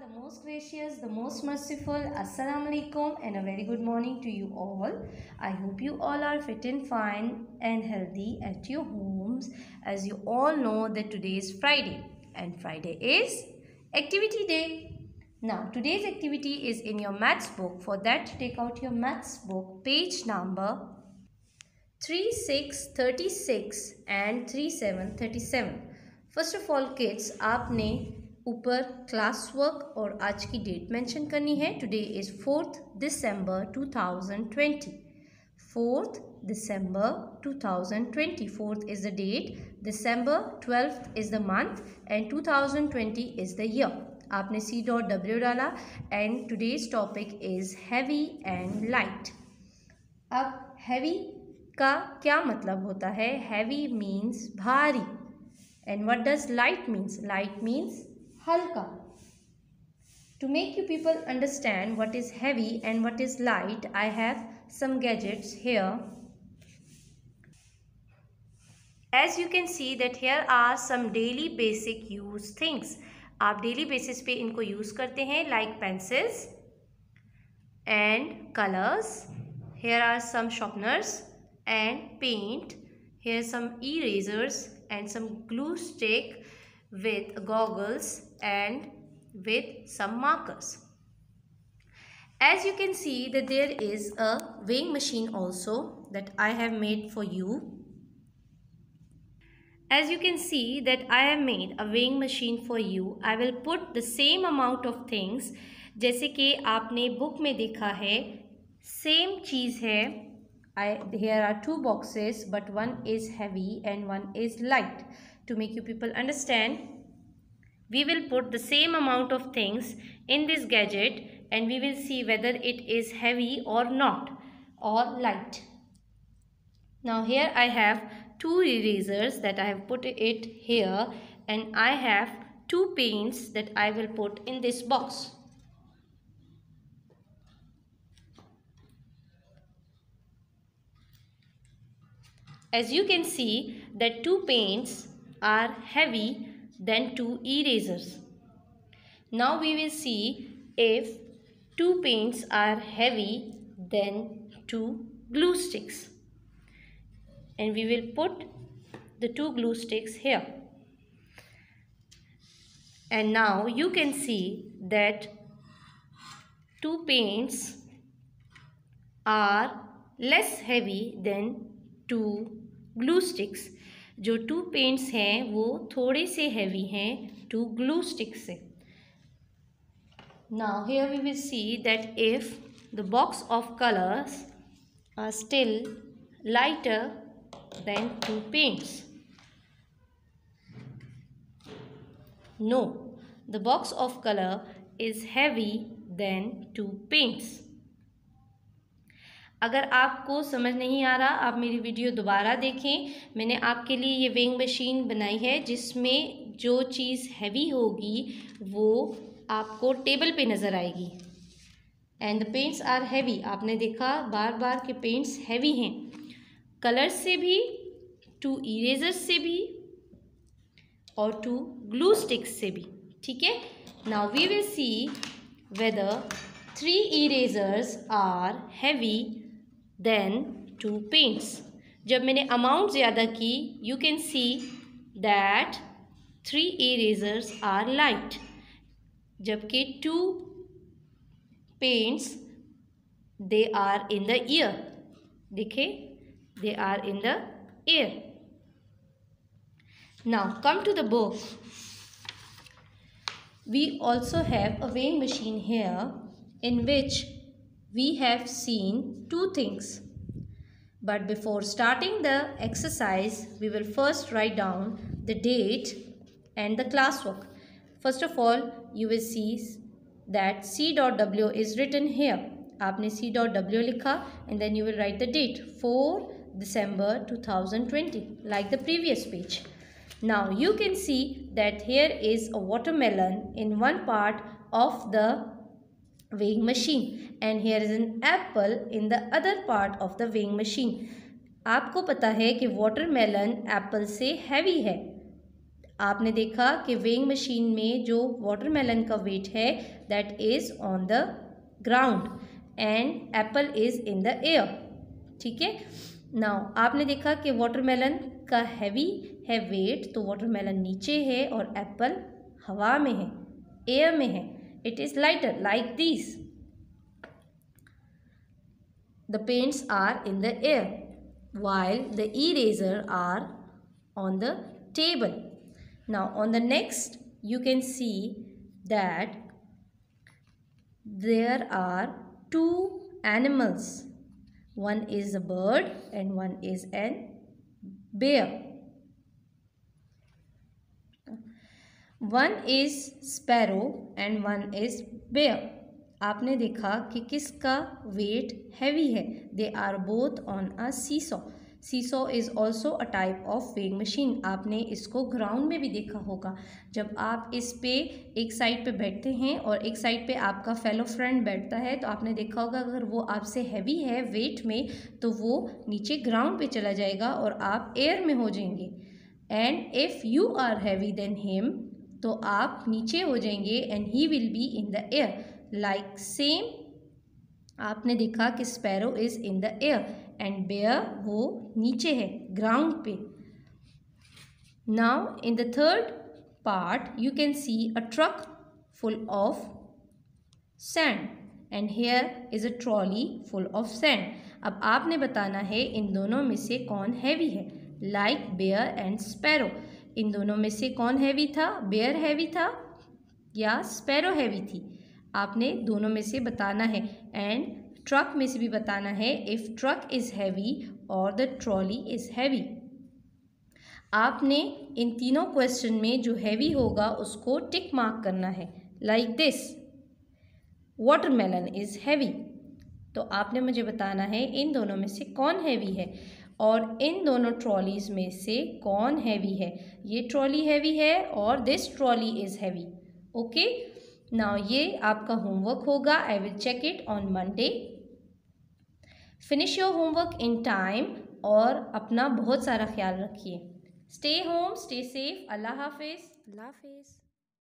the most gracious, the most merciful. Assalamu alaikum and a very good morning to you all. I hope you all are fit and fine and healthy at your homes. As you all know that today is Friday and Friday is activity day. Now today's activity is in your maths book. For that take out your maths book page number 3636 and 3737. First of all kids, aapne ऊपर class work और आज की date mention करनी है। Today is fourth December 2020 fourth December 2020 fourth is the date December twelfth is the month and 2020 is the year आपने C dot W डाला and today's topic is heavy and light अब heavy का क्या मतलब होता है? हैवी मीन्स भारी. And what does light means light means halka. To make you people understand what is heavy and what is light, I have some gadgets here. As you can see that here are some daily basic use things. आप daily basis पे इनको use करते हैं like pencils and colours here are some sharpeners and paint here some erasers and some glue stick with goggles and with some markers. As you can see that there is a weighing machine also that I have made for you. As you can see that I have made a weighing machine for you. I will put the same amount of things जैसे कि आपने book में देखा है same चीज़ है I, here are two boxes but one is heavy and one is light to make you people understand we will put the same amount of things in this gadget and we will see whether it is heavy or not or light. Now here I have two erasers that I have put it here and I have two paints that I will put in this box. As you can see that two paints are heavy then two erasers. Now we will see if two paints are heavy then two glue sticks. And we will put the two glue sticks here. And now you can see that two paints are less heavy than two glue sticks जो two paints हैं, वो थोड़े से heavy हैं two glue stick से। Now here we will see that if the box of colours are still lighter than two paints no the box of colour is heavy than two paints अगर आपको समझ नहीं आ रहा, आप मेरी video दोबारा देखें। मैंने आपके लिए ये वेइंग मशीन बनाई है, जिसमें जो चीज़ हैवी होगी, वो आपको टेबल पे नज़र आएगी। And the paints are heavy आपने देखा बार बार के पेंट्स हैवी हैं। कलर्स से भी टू इरेजर्स से भी, और टू ग्लू स्टिक्स से भी। ठीक है? Now we will see whether three erasers are heavy than two paints जब मैंने अमाउंट ज़्यादा की you can see that three erasers are light जबकि two paints they are in the air देखे they are in the air now come to the book we also have a weighing machine here in which we have seen two things. But before starting the exercise, we will first write down the date and the classwork. First of all, you will see that C.W is written here. आपने C.W लिखा and then you will write the date 4 December 2020 like the previous page. Now you can see that here is a watermelon in one part of the weighing machine. And here is an apple in the other part of the weighing machine. आपको पता है कि watermelon Apple से heavy है। आपने देखा कि weighing machine में जो वाटरमेलन का वेट है that is on the ground and apple is in the air ठीक है? नाउ आपने देखा कि वाटरमेलन का हैवी है वेट तो वाटरमेलन नीचे है और एप्पल हवा में है एयर में है। It is lighter like these. The paints are in the air while the eraser are on the table. Now on the next you can see that there are two animals. One is a bird and one is an bear. One is sparrow and one is bear आपने देखा कि किसका weight heavy है? They are both on a seesaw seesaw is also a type of weighing machine आपने इसको ground में भी देखा होगा। जब आप इस पे एक साइड पे बैठते हैं और एक साइड पे आपका फेलो फ्रेंड बैठता है तो आपने देखा होगा अगर वो आपसे हैवी है वेट में तो वो नीचे ग्राउंड पे चला जाएगा और आप एयर में हो जाएँगे। And if you are heavy than him तो आप नीचे हो जाएँगे and he will be in the air like same आपने देखा कि sparrow is in the air and bear वो नीचे है ग्राउंड पे. Now in the third part you can see a truck full of sand and here is a trolley full of sand अब आपने बताना है इन दोनों में से कौन हैवी है लाइक बेयर एंड स्पैरो इन दोनों में से कौन हैवी था? बेयर हैवी था या स्पैरो हैवी थी? आपने दोनों में से बताना है। एंड ट्रक में से भी बताना है। इफ़ ट्रक इज़ हैवी और द ट्रॉली इज़ हैवी आपने इन तीनों क्वेश्चन में जो हैवी होगा उसको टिक मार्क करना है। Like this watermelon is heavy तो आपने मुझे बताना है इन दोनों में से कौन हैवी है? और इन दोनों ट्रॉलीज़ में से कौन हैवी है? ये ट्रॉली हैवी है और this trolley is heavy okay now ये आपका होमवर्क होगा। I will check it on Monday finish your homework in time और अपना बहुत सारा ख्याल रखिए। स्टे होम स्टे सेफ़ अल्लाह हाफिज़। अल्लाह हाफिज़।